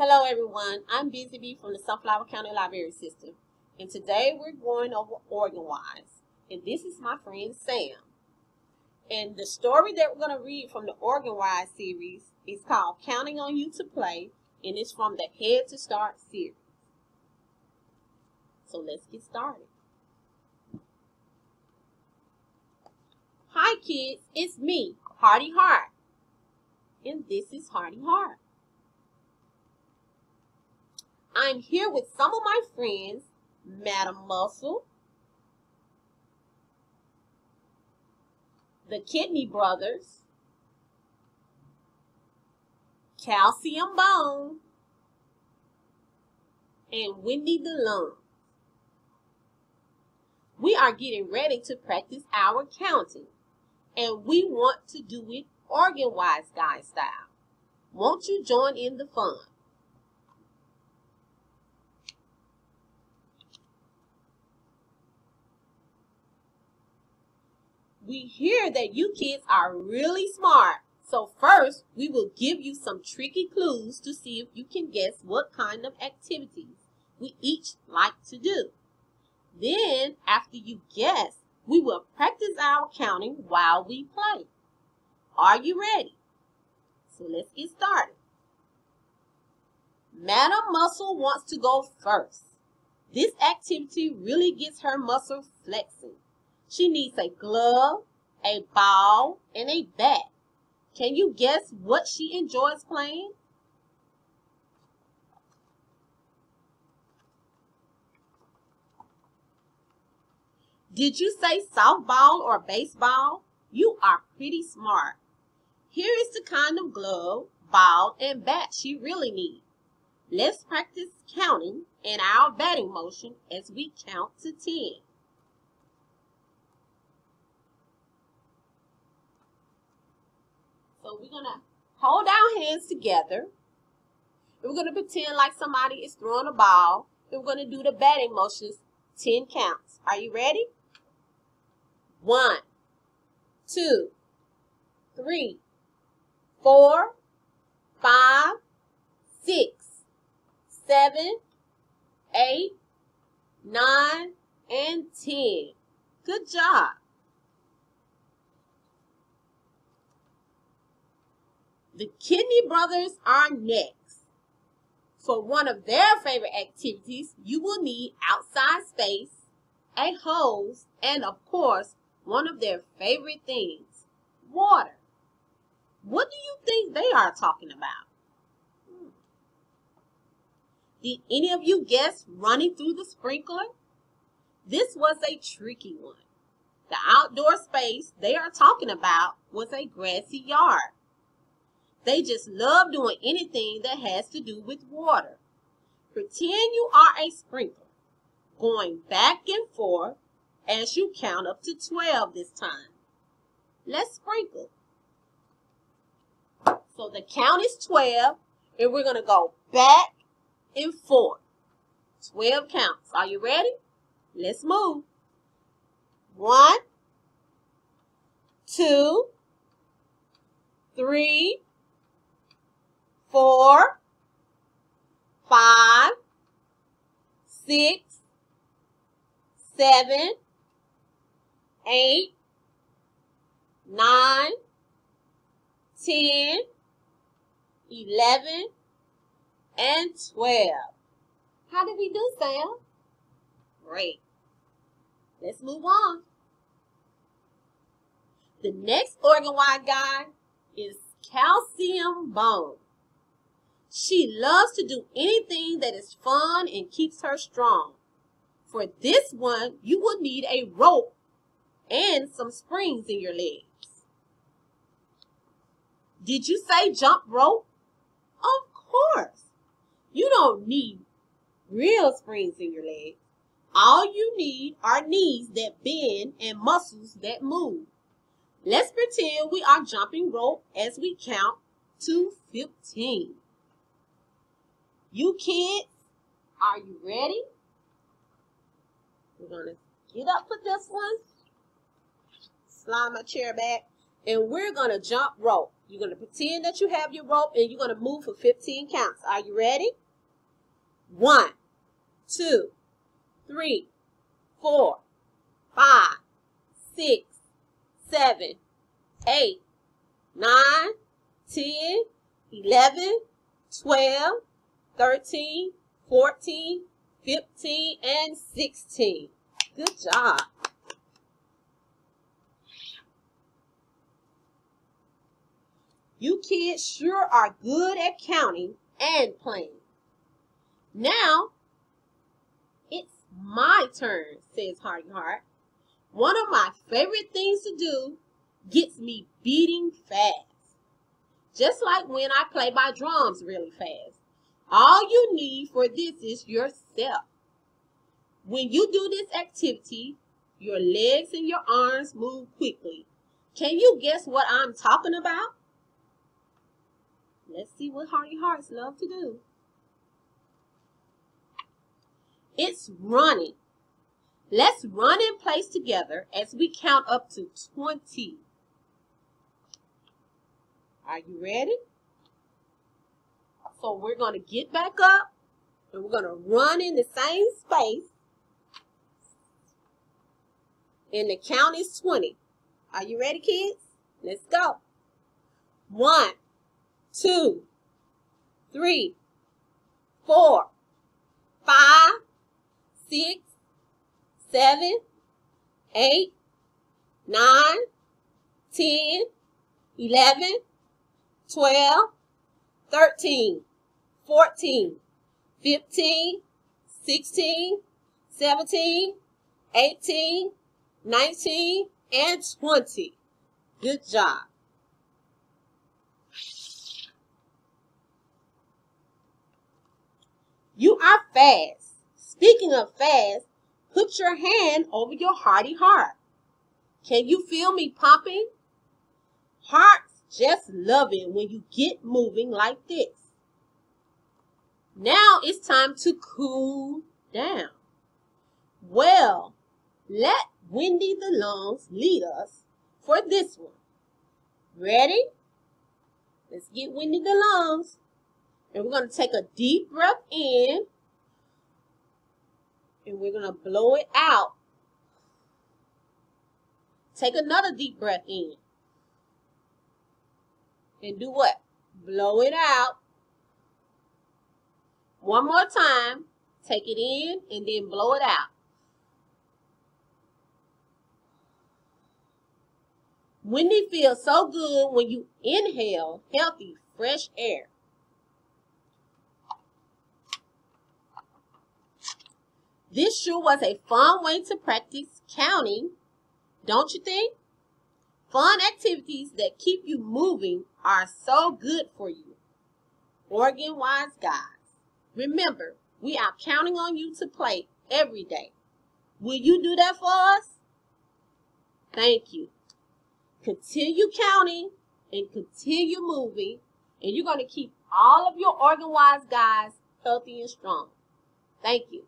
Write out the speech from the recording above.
Hello everyone, I'm Busy Bee from the Sunflower County Library System, and today we're going over Organ-Wise, and this is my friend Sam. And the story that we're going to read from the Organ-Wise series is called Counting on You to Play, and it's from the Head to Start series. So let's get started. Hi kids, it's me, Hardy Heart, and this is Hardy Heart. I'm here with some of my friends, Madame Muscle, the Kidney Brothers, Calcium Bone, and Wendy the Lungs. We are getting ready to practice our counting, and we want to do it organ-wise guy style. Won't you join in the fun? We hear that you kids are really smart. So first, we will give you some tricky clues to see if you can guess what kind of activities we each like to do. Then, after you guess, we will practice our counting while we play. Are you ready? So let's get started. Madame Muscle wants to go first. This activity really gets her muscles flexing. She needs a glove, a ball, and a bat. Can you guess what she enjoys playing? Did you say softball or baseball? You are pretty smart. Here is the kind of glove, ball, and bat she really needs. Let's practice counting and our batting motion as we count to 10. So we're to hold our hands together. We're to pretend like somebody is throwing a ball. We're to do the batting motions 10 counts. Are you ready? One, two, three, four, five, six, seven, eight, nine, and 10. Good job. The Kidney Brothers are next. For one of their favorite activities, you will need outside space, a hose, and of course, one of their favorite things, water. What do you think they are talking about? Hmm. Did any of you guess running through the sprinkler? This was a tricky one. The outdoor space they are talking about was a grassy yard. They just love doing anything that has to do with water. Pretend you are a sprinkler, going back and forth as you count up to 12 this time. Let's sprinkle. So the count is 12, and we're going to go back and forth. 12 counts. Are you ready? Let's move. One, two, three, four, five, six, seven, eight, nine, ten, eleven, and 12. How did we do, Sam? Great. Let's move on. The next organ-wise guy is calcium bone. She loves to do anything that is fun and keeps her strong. For this one, you will need a rope and some springs in your legs. Did you say jump rope? Of course. You don't need real springs in your legs. All you need are knees that bend and muscles that move. Let's pretend we are jumping rope as we count to 15. You kids, are you ready? We're going to get up for this one. Slide my chair back. and we're going to jump rope. You're going to pretend that you have your rope and you're going to move for 15 counts. Are you ready? One, two, three, four, five, six, seven, eight, nine, ten, eleven, twelve, thirteen, fourteen, fifteen, and 16. Good job. You kids sure are good at counting and playing. Now, it's my turn, says Hardy Heart. One of my favorite things to do gets me beating fast. Just like when I play my drums really fast. All you need for this is yourself. When you do this activity, your legs and your arms move quickly. Can you guess what I'm talking about? Let's see what Hardy Hearts love to do. It's running. Let's run in place together as we count up to 20. Are you ready? So we're going to get back up and we're going to run in the same space. And the count is 20. Are you ready, kids? Let's go. One, two, three, four, five, six, seven, eight, nine, ten, eleven, twelve, thirteen, fourteen, fifteen, sixteen, seventeen, eighteen, nineteen, and 20. Good job. You are fast. Speaking of fast, put your hand over your Hardy Heart. Can you feel me pumping? Hearts just love it when you get moving like this. Now it's time to cool down. Well, let Wendy the Lungs lead us for this one. Ready? Let's get Wendy the Lungs. And we're going to take a deep breath in. And we're going to blow it out. Take another deep breath in. And do what? Blow it out. One more time. Take it in and then blow it out. Wendy feels so good when you inhale healthy, fresh air. This sure was a fun way to practice counting, don't you think? Fun activities that keep you moving are so good for you. Organ Wise guys, remember, we are counting on you to play every day. Will you do that for us? Thank you. Continue counting and continue moving, and you're going to keep all of your organ wise guys healthy and strong. Thank you.